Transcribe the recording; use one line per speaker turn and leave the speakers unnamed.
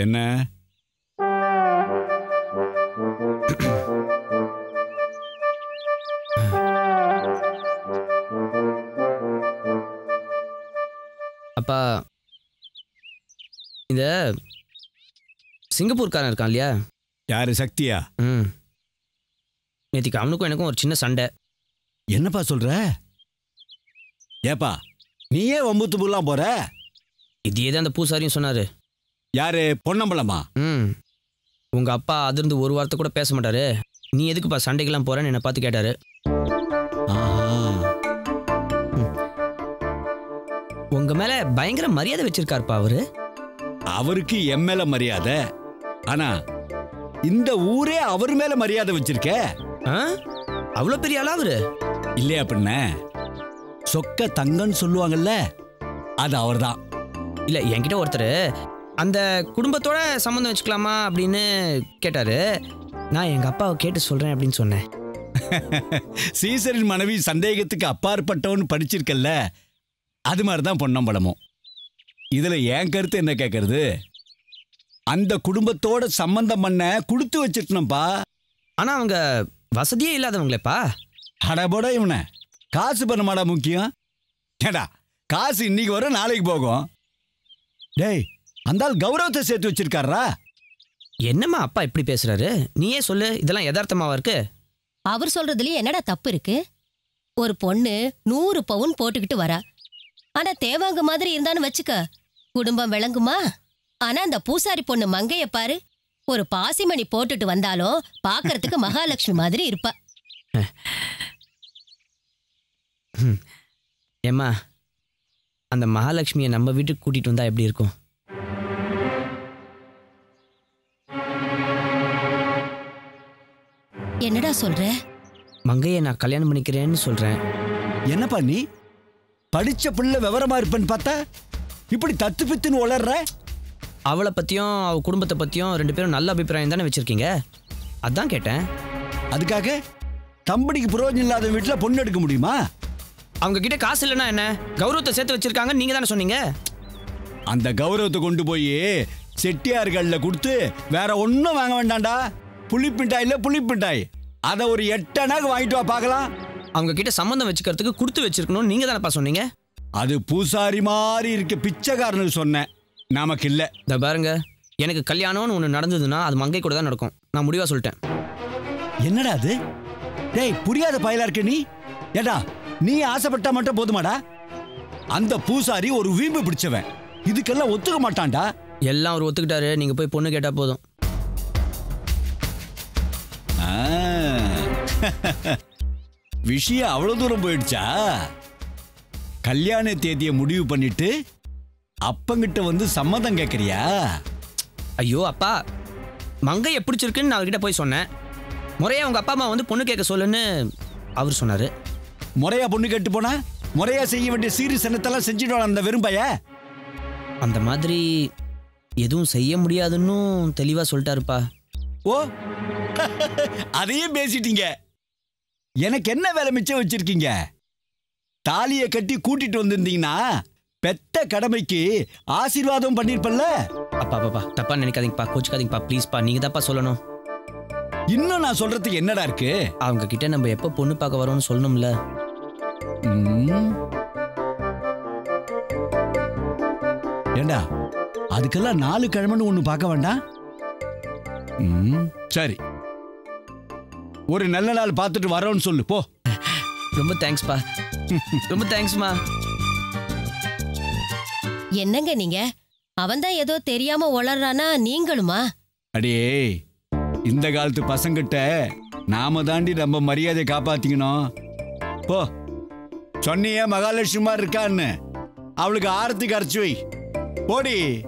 என்ன?
அப்பா இந்த சிங்கப்பூர்காரன் இருக்கான் இல்லையா?
யாரு சக்தியா?
ம். நேத்திக்கு அவனுக்கும் எனக்கும் ஒரு சின்ன சண்டை.
என்னப்பா சொல்ற? ஏப்பா நீயே வம்புத்துப்புலாம் போற?
இதே தான் அந்த பூசாரியும் சொன்னார்.
யாரு? பொன்னம்பலமா?
ம். உங்கள் அப்பா அதிர்ந்து ஒரு வார்த்தை கூட பேச மாட்டாரு. நீ எதுக்குப்பா சண்டைக்கெல்லாம் போகிறேன்னு என்னை பார்த்து கேட்டார். உங்கள் மேலே பயங்கர மரியாதை வச்சிருக்காருப்பா அவரு.
அவருக்கு என் மேல மரியாதை. ஆனா இந்த ஊரே அவர் மேல மரியாதை வச்சிருக்க?
ஆ? அவ்வளோ பெரிய ஆளா அவரு?
இல்லையா பின்ன சொக்க தங்கன்னு சொல்லுவாங்கல்ல அது அவர்தான்.
இல்லை என்கிட்ட ஒருத்தர் அந்த குடும்பத்தோட சம்மந்தம் வச்சுக்கலாமா அப்படின்னு கேட்டார். நான் எங்கள் அப்பாவை கேட்டு சொல்கிறேன் அப்படின்னு சொன்னேன்.
சீசரின் மனைவி சந்தேகத்துக்கு அப்பாற்பட்டவன் படிச்சிருக்கல்ல. அது மாதிரி தான் பொன்னம்பலமும் இதுல என் கருத்து என்ன கேட்கறது அந்த குடும்பத்தோட சம்பந்தம் பண்ண கொடுத்து வச்சிருக்கணும்ப்பா
ஆனால் அவங்க வசதியே இல்லாதவங்களேப்பா.
அடபோட இவனை. காசு பண்ணமாடா முக்கியம். ஏடா காசு இன்னைக்கு வரும் நாளைக்கு போகும். டேய் அந்த ஆள் கௌரவத்தை சேர்த்து வச்சிருக்காரா?
என்னம்மா அப்பா இப்படி பேசுறாரு? நீயே சொல்லு இதெல்லாம் யதார்த்தமாவா இருக்கு?
அவர் சொல்றதுலயும் என்னடா தப்பு இருக்கு? ஒரு பொண்ணு நூறு பவுன் போட்டுக்கிட்டு வரா. ஆனா தேவாங்க மாதிரி இருந்தான்னு வச்சுக்க குடும்பம் விளங்குமா? ஆனா அந்த பூசாரி பொண்ணு மங்கைய பாரு ஒரு பாசிமணி போட்டுட்டு வந்தாலும் பாக்குறதுக்கு மகாலட்சுமி மாதிரி இருப்பா.
ஏம்மா அந்த மகாலட்சுமியை நம்ம வீட்டுக்கு கூட்டிட்டு வந்தா எப்படி இருக்கும்?
என்னடா சொல்ற?
மங்கையை நான் கல்யாணம் பண்ணிக்கிறேன்னு சொல்றேன்.
என்னப்பா நீ? படிச்ச பிள்ளை விவரமா இருப்பேன்னு பார்த்தா இப்படி தத்து பித்துன்னு உளர்ற?
அவளை பத்தியும் அவ குடும்பத்தை பத்தியும் ரெண்டு பேரும் நல்ல அபிப்பிராயம் தானே வச்சிருக்கீங்க? அதான் கேட்டேன்.
அதுக்காக தம்படிக்கு புரோஜனம் இல்லாத வீட்டுல பொண்ணு எடுக்க முடியுமா?
அவங்க கிட்ட காசு இல்லைன்னா என்ன? கௌரவத்தை சேர்த்து வச்சிருக்காங்க நீங்க தானே சொன்னீங்க?
அந்த கௌரவத்தை கொண்டு போய் செட்டியார்கள்ல கொடுத்து வேற ஒன்றும் வாங்க வேண்டாம்டா. புளிப்பிட்டாயில புளிப்பிட்டாய்? அதை ஒரு எட்டனாக்கு வாங்கிட்டு வா பார்க்கலாம்.
அவங்க கிட்ட சம்மந்தம் வச்சுக்கிறதுக்கு கொடுத்து வச்சிருக்கணும்னு நீங்க தானேப்பா சொன்னீங்க?
அது பூசாரி மாதிரி இருக்க பிச்சைக்காரனுக்கு சொன்னேன். நமக்கு இல்ல.
இந்த பாருங்க. எனக்கு கல்யாணம்னு ஒன்று நடந்ததுன்னா அது மங்கை கூட தான் நடக்கும். நான் முடிவா சொல்லிட்டேன்.
என்னடா அது? டேய் புரியாத பயலா இருக்க நீ? ஏடா நீ ஆசைப்பட்டா மட்டும் போதுமாடா? அந்த பூசாரி ஒரு வீம்பு பிடிச்சவன். இதுக்கெல்லாம் ஒத்துக்க மாட்டான்டா.
எல்லாம் அவர் ஒத்துக்கிட்டாரு. நீங்க போய் பொண்ணு கேட்டா போதும்.
விஷயம் அவ்வளவு தூரம் போயிடுச்சா? கல்யாண தேதியை முடிவு பண்ணிட்டு அப்பங்கிட்ட வந்து சம்மதம் கேட்கறியா
ஐயோ அப்பா. மங்கையை பிடிச்சிருக்குன்னு நான் அவர்கிட்ட போய் சொன்னேன். முறையா உங்க அப்பா அம்மா வந்து பொண்ணு கேட்க சொல்லுன்னு அவர் சொன்னாரு.
முறையா பொண்ணு கேட்டு போனா? முறையா செய்ய வேண்டிய சீரி சனத்தெல்லாம் செஞ்சுட்டு அந்த வெறும்பைய?
அந்த மாதிரி எதுவும் செய்ய முடியாதுன்னு தெளிவா சொல்லிட்டாருப்பா.
ஓ அதையும் பேசிட்டீங்க. எனக்கு என்ன வேலை மிச்சம் வச்சிருக்கீங்க? தாலியை கட்டி கூட்டிட்டு வந்திருந்தீங்கன்னா பெத்த கடமைக்கு ஆசீர்வாதம் பண்ணிருப்பல்ல?
அப்பா பாப்பா தப்பா நினைக்காதீங்கப்பா. கோச்சுக்காதீங்கப்பா. ப்ளீஸ்ப்பா நீங்க தான்ப்பா சொல்லணும்.
இன்னும் நான் சொல்றதுக்கு என்னடா இருக்கு?
அவங்க கிட்ட நம்ம எப்போ பொண்ணு பார்க்க வரோம்னு சொல்லணும்ல.
ஏண்டா அதுக்கெல்லாம் நாலு கிழமைன்னு ஒண்ணு பார்க்க வேண்டாம்? சரி. ஒரு நல்ல நாள் பார்த்துட்டு வரோன்னு சொல்லு போ.
ரொம்ப தேங்க்ஸ்ப்பா ரொம்ப தேங்க்ஸ்மா
என்னங்க நீங்க? அவன்தான் ஏதோ தெரியாம உளறானா நீங்களுமா?
அடே இந்த காலத்து பசங்கிட்ட நாம தாண்டி நம்ம மரியாதை காப்பாத்திக்கணும். போ. சொன்னியே மகாலட்சுமி இருக்கான்னு. அவளுக்கு ஆரத்தி கரைச்சு வை. போடி.